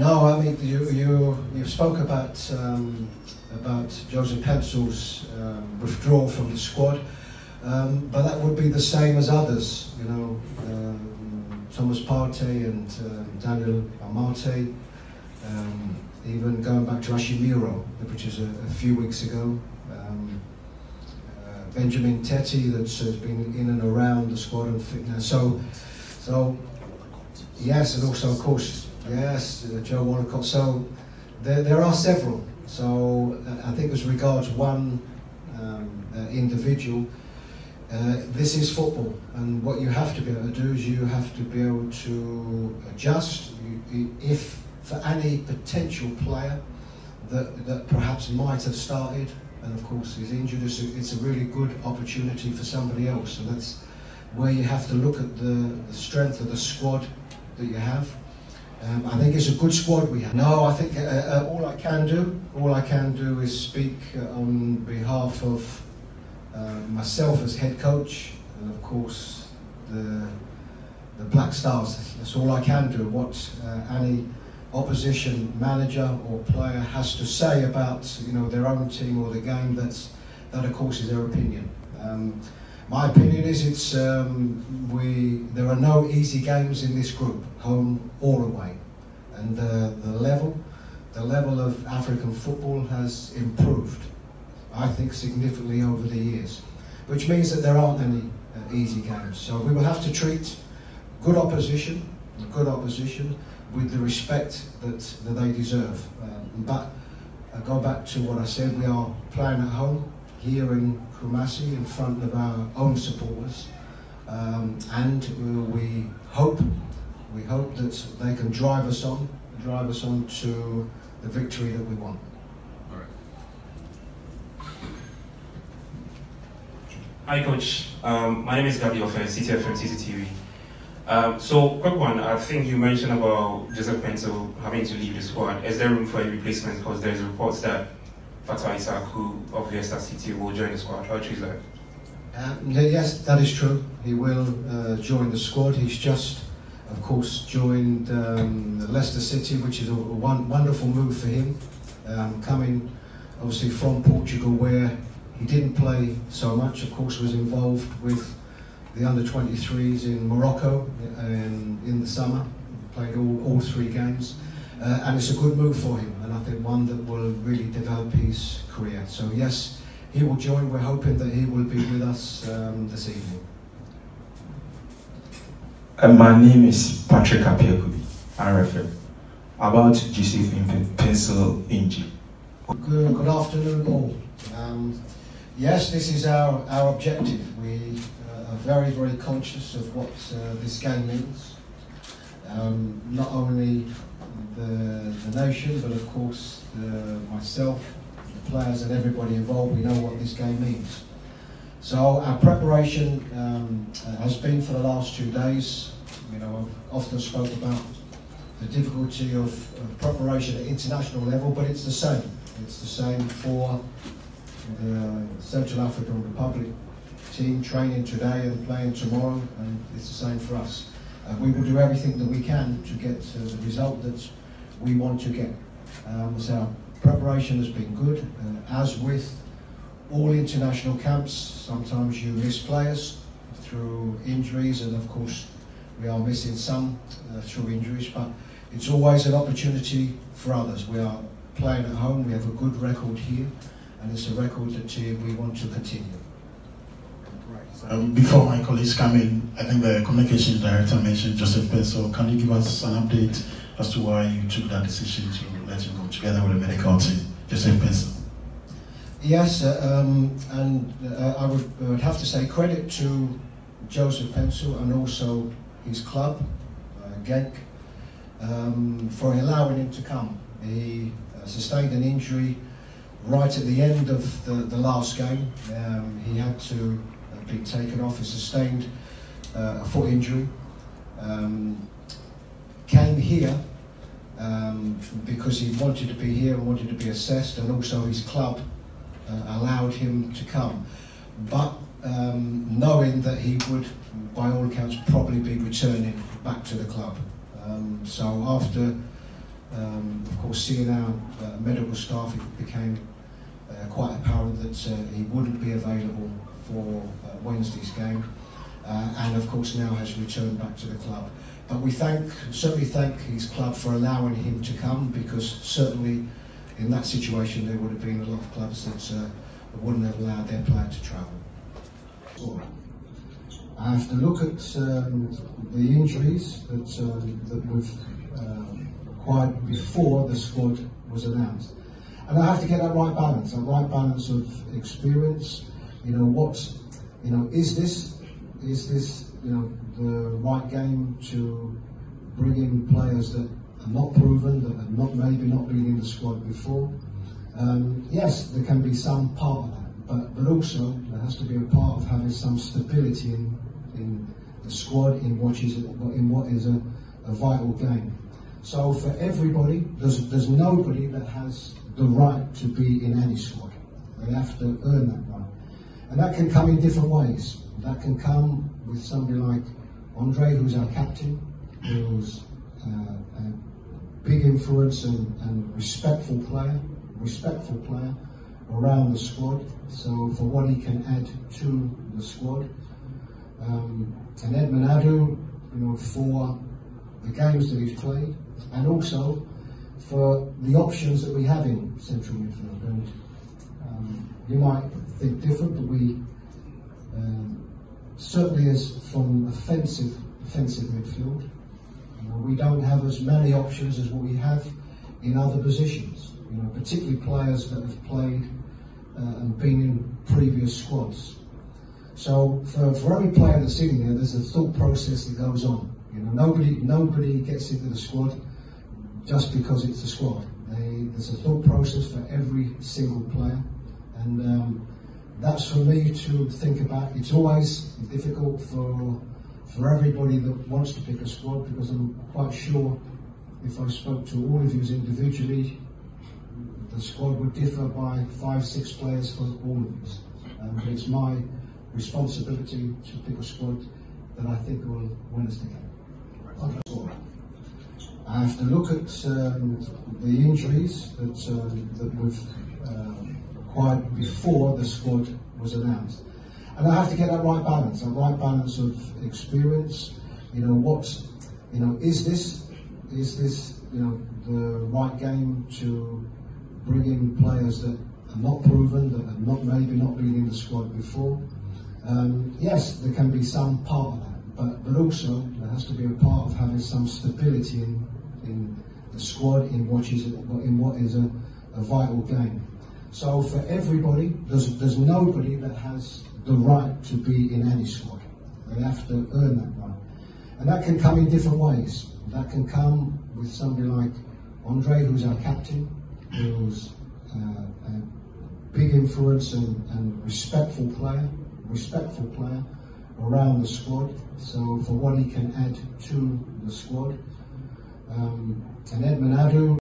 no, I mean you you you spoke about um, about Joseph Paintsil's um, withdrawal from the squad, um, but that would be the same as others. You know, um, Thomas Partey and uh, Daniel Amartey, um, even going back to Ashimeru, which is a, a few weeks ago. Um, uh, Benjamin Tetteh that has been in and around the squad and fitness. So, so yes, and also of course yes, uh, Joe Wollacott. So there, there are several. So uh, I think as regards one um, uh, individual, uh, this is football, and what you have to be able to do is you have to be able to adjust. If for any potential player that, that perhaps might have started, and of course is injured, it's a, it's a really good opportunity for somebody else. So that's where you have to look at the, the strength of the squad that you have. Um, I think it's a good squad we have. No, I think uh, uh, all I can do, all I can do is speak uh, on behalf of uh, myself as head coach, and of course the the Black Stars. That's all I can do. What uh, any opposition manager or player has to say about you know their own team or the game, that's that of course is their opinion. Um, my opinion is it's um, we there are no easy games in this group, home or away, and uh, the level the level of African football has improved, I think, significantly over the years, which means that there aren't any uh, easy games. So we will have to treat good opposition, good opposition, with the respect that, that they deserve. Um, but I go back to what I said, we are playing at home here in Kumasi in front of our own supporters. Um, and we hope, we hope that they can drive us on, drive us on to the victory that we want. Hi, Coach. Um, my name is Gabriel Ofe, CTFM CCTV. Um, so, quick one. I think you mentioned about Joseph Paintsil having to leave the squad. Is there room for a replacement? Because there's reports that Fatawu Issahaku, who of Leicester City, will join the squad. How true is that? Um, yes, that is true. He will uh, join the squad. He's just, of course, joined um, Leicester City, which is a, one, wonderful move for him. Um, coming, obviously, from Portugal, where he didn't play so much. Of course, he was involved with the under 23s in Morocco in, in the summer. Played all, all three games. Uh, and it's a good move for him, and I think one that will really develop his career. So yes, he will join. We're hoping that he will be with us um, this evening. Uh, my name is Patrick Apiakubi, RFM. About Joseph Paintsil injury. Good, good afternoon all. Um, yes, this is our, our objective. We uh, are very, very conscious of what uh, this game means. Um, not only the, the nation, but of course the, myself, the players and everybody involved, we know what this game means. So our preparation um, has been for the last two days. You know, I've often spoke about the difficulty of, of preparation at international level, but it's the same. It's the same for the Central African Republic team training today and playing tomorrow, and it's the same for us. Uh, we will do everything that we can to get uh, the result that we want to get. Um, so preparation has been good, uh, as with all international camps, sometimes you miss players through injuries, and of course we are missing some uh, through injuries, but it's always an opportunity for others. We are playing at home, we have a good record here, and it's a record that we want to continue. Um, before my colleagues come in, I think the communications director mentioned Joseph Paintsil. Can you give us an update as to why you took that decision to let him go together with the medical team, Joseph Paintsil? Yes, uh, um, and uh, I would, would have to say credit to Joseph Paintsil and also his club, uh, Genk, um, for allowing him to come. He uh, sustained an injury right at the end of the, the last game. Um, he had to uh, be taken off. He sustained uh, a foot injury. Um, came here um, because he wanted to be here and wanted to be assessed, and also his club uh, allowed him to come. But um, knowing that he would, by all accounts, probably be returning back to the club. Um, so after Um, of course, seeing our uh, medical staff, it became uh, quite apparent that uh, he wouldn't be available for uh, Wednesday's game, uh, and of course now has returned back to the club. But we thank, certainly thank his club for allowing him to come, because certainly in that situation there would have been a lot of clubs that uh, wouldn't have allowed their player to travel. I have to look at um, the injuries that, um, that we've uh, acquired before the squad was announced. And I have to get that right balance, that right balance of experience. You know, what, you know, is this, is this, you know, the right game to bring in players that are not proven, that have not maybe not been in the squad before? Um, yes, there can be some part of that, but, but also there has to be a part of having some stability in, in the squad in what is, in what is a, a vital game. So for everybody, there's, there's nobody that has the right to be in any squad. They have to earn that right. And that can come in different ways. That can come with somebody like Andre, who's our captain, who's uh, a big influence and, and respectful player, respectful player around the squad. So for what he can add to the squad. Um, and Edmund Addo, you know, for the games that he's played, and also for the options that we have in central midfield. And um, you might think different, but we um, certainly as from offensive offensive midfield, you know, we don't have as many options as what we have in other positions. You know, particularly players that have played uh, and been in previous squads. So for, for every player that's in there, there's a thought process that goes on. You know, nobody nobody gets into the squad just because it's a squad. They, there's a thought process for every single player, and um, that's for me to think about. It's always difficult for for everybody that wants to pick a squad because I'm quite sure if I spoke to all of you individually, the squad would differ by five, six players for all of us. Um, it's my responsibility to pick a squad that I think will win us the game. I have to look at um, the injuries that, um, that we've uh, acquired before the squad was announced. And I have to get that right balance, that right balance of experience. You know, what, you know, is this, is this, you know, the right game to bring in players that are not proven, that have not maybe not been in the squad before? Um, yes, there can be some part of that but, but also there has to be a part of having some stability in, in the squad in what is, in what is a, a vital game. So for everybody, there's, there's nobody that has the right to be in any squad. They have to earn that right. And that can come in different ways. That can come with somebody like Andre, who's our captain, who's uh, a big influence and, and respectful player, respectful player, around the squad. So for what he can add to the squad. Um, and Edmund Addo,